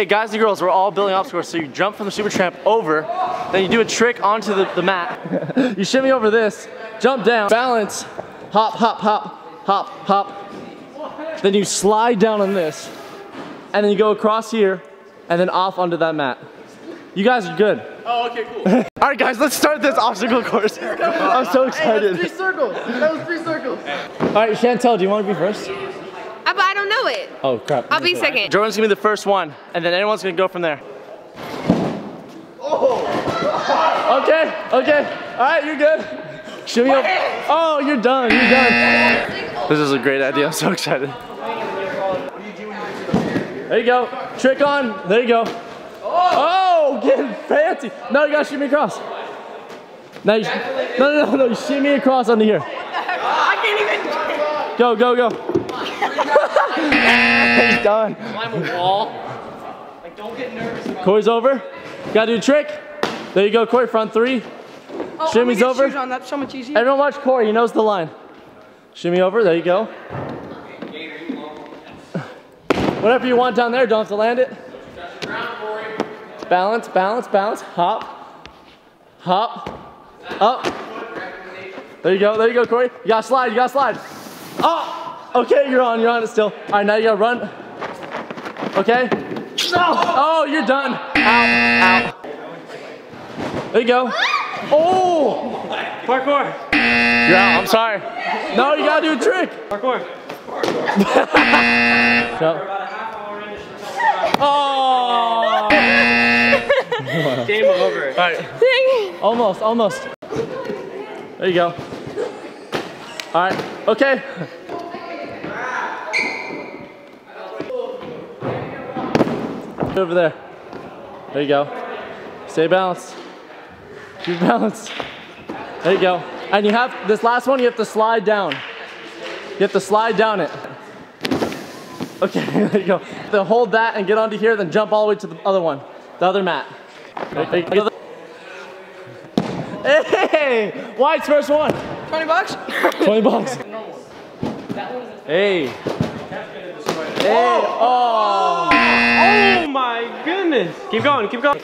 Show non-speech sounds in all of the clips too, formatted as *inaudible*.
Hey, guys and girls, we're all building obstacle course. So you jump from the super tramp over, then you do a trick onto the, the mat. *laughs* you shimmy over this, jump down, balance, hop, hop, hop, hop, hop. Then you slide down on this, and then you go across here, and then off onto that mat. You guys are good. Oh, okay, cool. *laughs* All right, guys, let's start this obstacle course. I'm so excited. Hey, three circles. That was three circles. All right, Chantel, do you want to be first? Uh, but I don't know it. Oh, crap. I'll be second. Jordan's gonna be the first one, and then everyone's gonna go from there. Oh! Okay, okay. All right, you're good. Shimmy up. Oh, you're done, you're done. This is a great idea, I'm so excited. There you go. Trick on, there you go. Oh, getting fancy. No, you gotta shimmy across. No, you, no, no, no, no, you shimmy across under here. I can't even. Go, go, go. *laughs* He's done. Climb a wall. Like, don't get nervous about Corey's over. Gotta do a trick. There you go, Corey, front three. Oh, Shimmy's over. On. That's so much easier. Everyone watch Corey, he knows the line. Shimmy over, there you go. Whatever you want down there, don't have to land it. Balance, balance, balance, hop, hop, up. There you go, there you go, Corey. You gotta slide, you gotta slide. Okay, you're on, you're on it still. All right, now you gotta run. Okay. No! Oh, you're done. Out, out. There you go. Oh! Parkour. You're out, I'm sorry. No, you gotta do a trick. Parkour. *laughs* So- Oh! Game over. All right. *laughs* Almost, almost. There you go. All right, okay. Over there. There you go. Stay balanced. Keep *laughs* balanced. There you go. And you have, this last one, you have to slide down. You have to slide down it. Okay, *laughs* there you go. Then hold that and get onto here, then jump all the way to the other one, the other mat. There you go. Hey, White's first one. 20 bucks? *laughs* 20 bucks. Hey. Hey, oh. Goodness. Keep going, keep going.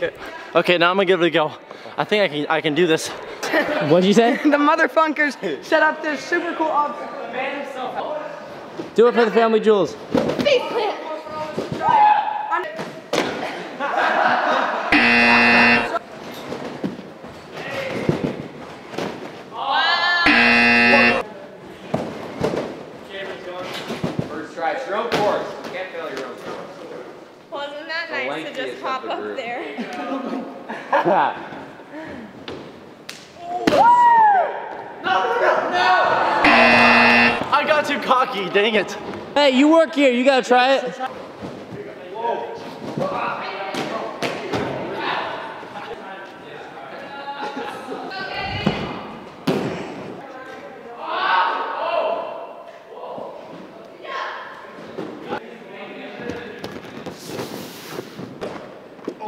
Okay, now I'm gonna give it a go. I think I can I can do this. *laughs* What'd you say? *laughs* the motherfuckers set up this super cool obstacle. Do it for the family jewels. Face plant. First try. It's your own course. You can't fail your own course. Wasn't that nice to just lengthiest hop of the up group. there? I got too cocky, dang it. Hey, you work here, you gotta try it.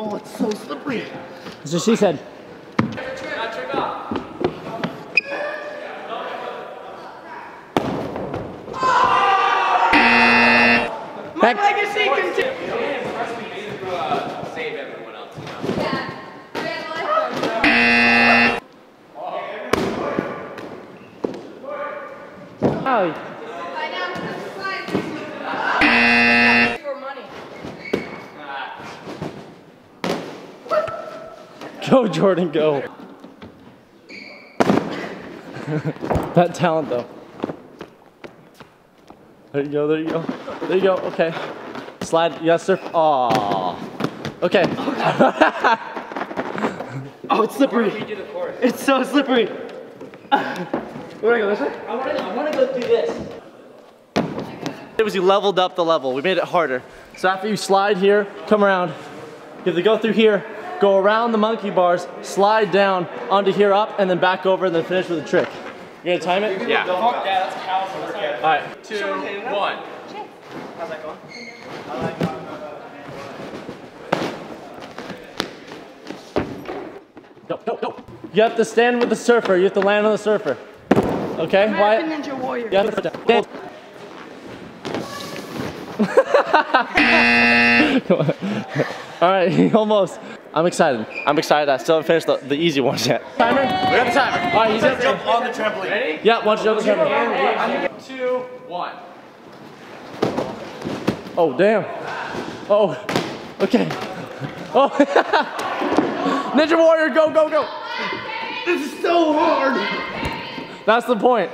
Oh, it's so That's what she said. My legacy continues. Save everyone else. Oh, go Jordan, go. *laughs* that talent though. There you go, there you go. There you go, okay. Slide, yes sir. Aww. Okay. *laughs* Oh, it's slippery. It's so slippery. Where do I go this way? I wanna, I wanna go do this. It was you leveled up the level. We made it harder. So after you slide here, come around. You have to go through here, go around the monkey bars, slide down onto here up, and then back over and then finish with a trick. You gonna time it? Yeah. All right. Two, one. Go, go, go. You have to stand with the surfer. You have to land on the surfer. Okay, American Wyatt? Ninja Warrior. You have to stand. *laughs* *laughs* All right, *laughs* almost. I'm excited. I'm excited. I still haven't finished the, the easy ones yet. Timer? We got the timer. All right, he's gonna jump On the trampoline. Ready? Yeah, why don't you jump the trampoline? Two, one. Oh, damn. Oh, okay. Oh, *laughs* Ninja Warrior, go, go, go. This is so hard. That's the point.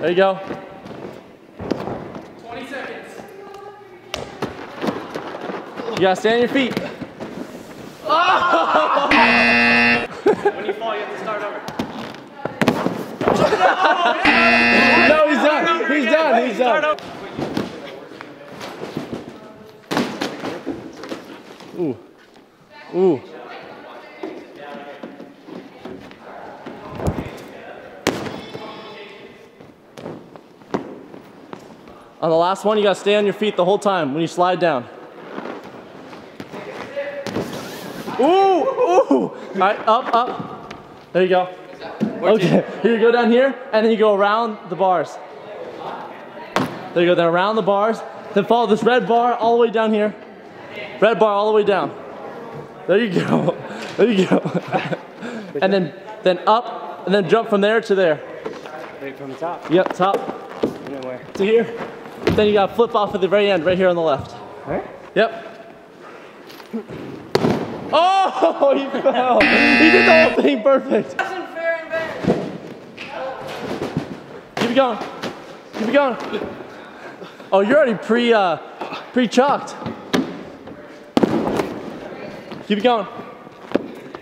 There you go. 20 seconds. You gotta stand on your feet. Ah! *laughs* When you fall, you have to start over. No, he's done. He's done. He's done. Ooh. Ooh. On the last one, you gotta stay on your feet the whole time when you slide down. Ooh, ooh. All right, up, up. There you go. Okay, here you go down here, and then you go around the bars. There you go, then around the bars. Then follow this red bar all the way down here. Red bar all the way down. There you go. *laughs* There you go. *laughs* and then then up, and then jump from there to there. Right from the top. Yep, top You know where? to here. Then you gotta flip off at the very end, right here on the left. Right? Yep. Oh, *laughs* he fell. He did the whole thing perfect. Wasn't fair and bad. Keep it going. Keep it going. Oh, you're already pre uh, pre chalked. Keep it going.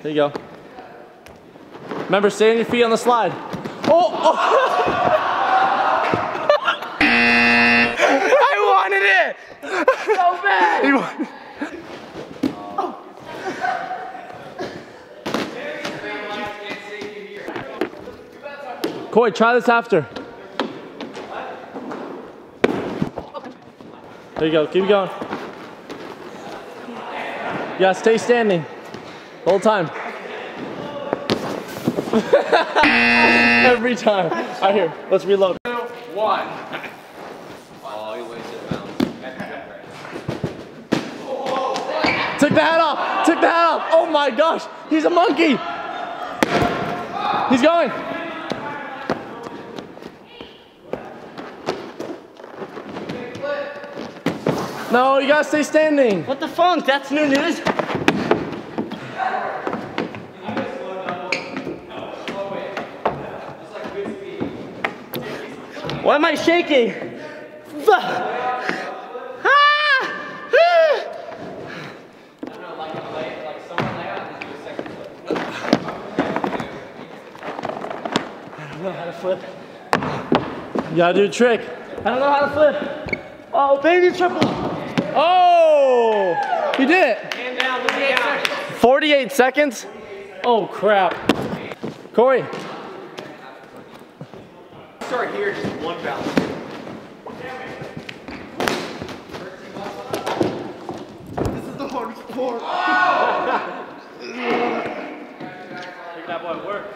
There you go. Remember, stay on your feet on the slide. Oh, oh. *laughs* I wanted it. So bad. He won. Coy, try this after. There you go. Keep it going. Yeah, stay standing the whole time. *laughs* Every time. All right, here. Let's reload. One. Wasted bounds. Took the hat off. Took the hat off. Oh my gosh. He's a monkey. He's going. No, you gotta stay standing. What the funk? That's new news. Why am I shaking? Fuck. Ah! I don't know how to flip. You gotta do a trick. I don't know how to flip. Oh, baby triple. Oh, he did it. Hand down, look down. 48 seconds? Oh crap. Corey, Start here, just one bounce. Make *laughs* that boy work.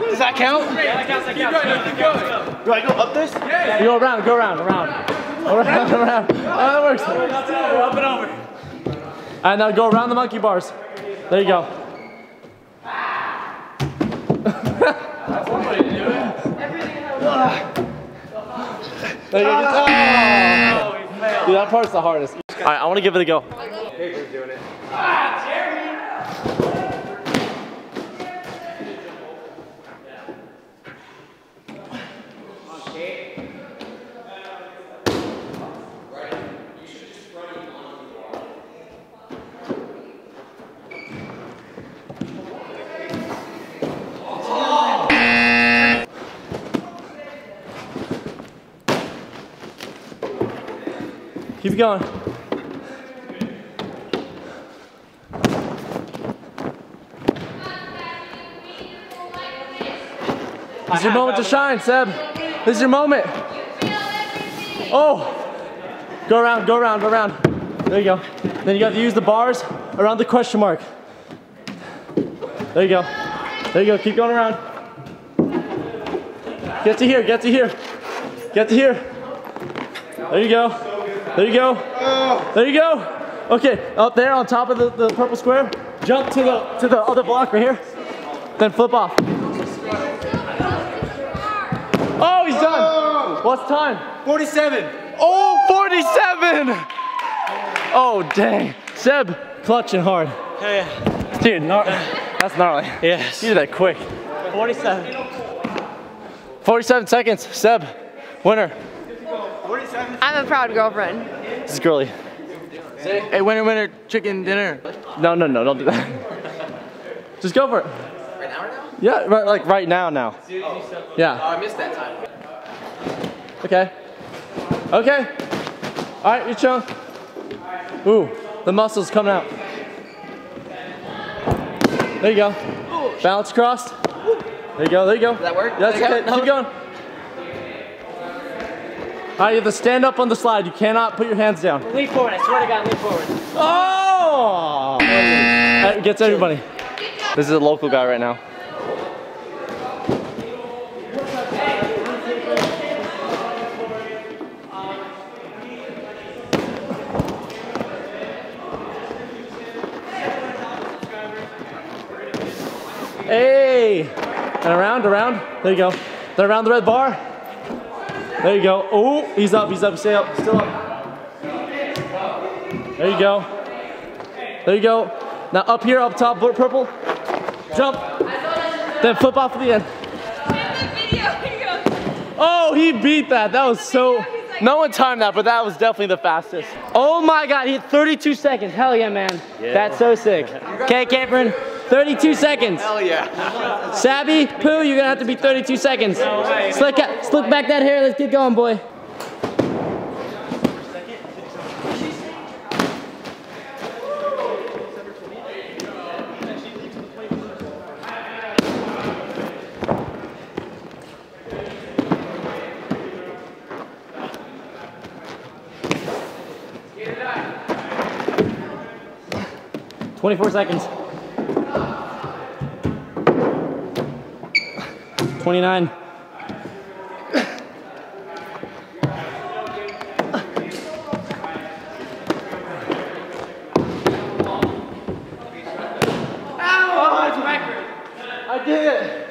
Does that count? Yeah, that counts, that counts. Keep going, keep going. Do I go up this? Yeah. You go around, go around, around. Around, around. Oh, *laughs* that works. We're up and over. And now go around the monkey bars. There you go. There you go. Oh. Dude, that part's the hardest. All right, I want to give it a go. Paper's doing it. Ah, Keep going. This is your moment to shine, Seb. This is your moment. Oh, Go around, go around, go around. There you go. Then you got to use the bars around the question mark. There you go. There you go. Keep going around. Get to here. Get to here. Get to here. There you go. There you go. There you go. Okay, up there on top of the, the purple square. Jump to the to the other block right here. Then flip off. Oh, he's done. Oh. What's time? 47. Oh, 47! Oh, dang. Seb, clutching hard. Yeah. Dude, gnar- that's gnarly. Yes. You did that quick. 47. 47 seconds. Seb, winner. 47. I'm a proud girlfriend. This is girly. Hey, winner, winner, chicken dinner. No, no, no, don't do that. Just go for it. Right now, right now? Yeah, right, like right now, now. Oh. Yeah. Oh, I missed that time. Okay. Okay. All right, you chunk. Ooh, the muscles coming out. There you go. Balance crossed. There you go, there you go. Does that work? That's There okay. go. Keep going. All right, you have to stand up on the slide. You cannot put your hands down. Lean forward, I swear to God, lean forward. Oh! That gets everybody. This is a local guy right now. Hey! And around, around. There you go. Then around the red bar. There you go. Oh, he's up, he's up. Stay up, still up. There you go. There you go. Now up here, up top, purple. Jump. Then flip off at the end. Oh, he beat that. That was so. No one timed that, but that was definitely the fastest. Oh my God, he had 32 seconds. Hell yeah, man. That's so sick. *laughs* Okay, Cameron, 32 seconds. Hell yeah. Sabby, Pooh, you're gonna have to be 32 seconds. Slick, slick back that hair. Let's get going, boy. Twenty-four seconds. Twenty-nine. I did it.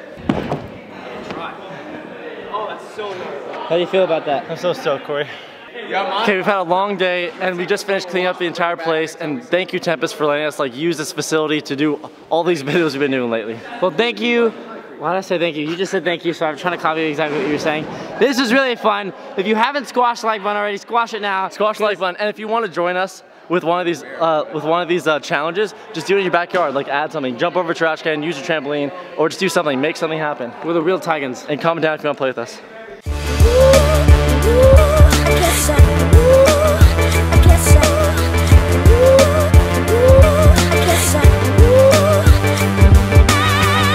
How do you feel about that? I'm so stoked, Corey. Okay, we've had a long day and we just finished cleaning up the entire place and thank you Tempest for letting us like use this facility to do all these *laughs* videos we've been doing lately. Well, thank you. Why did I say thank you? You just said thank you, so I'm trying to copy exactly what you were saying. This is really fun. If you haven't squashed the like button already, squash it now. Squash the like button and if you want to join us with one of these uh, with one of these uh, challenges, just do it in your backyard. Like add something, jump over a trash can, use your trampoline, or just do something, make something happen. We're the real Tigans. And comment down if you want to play with us. I guess I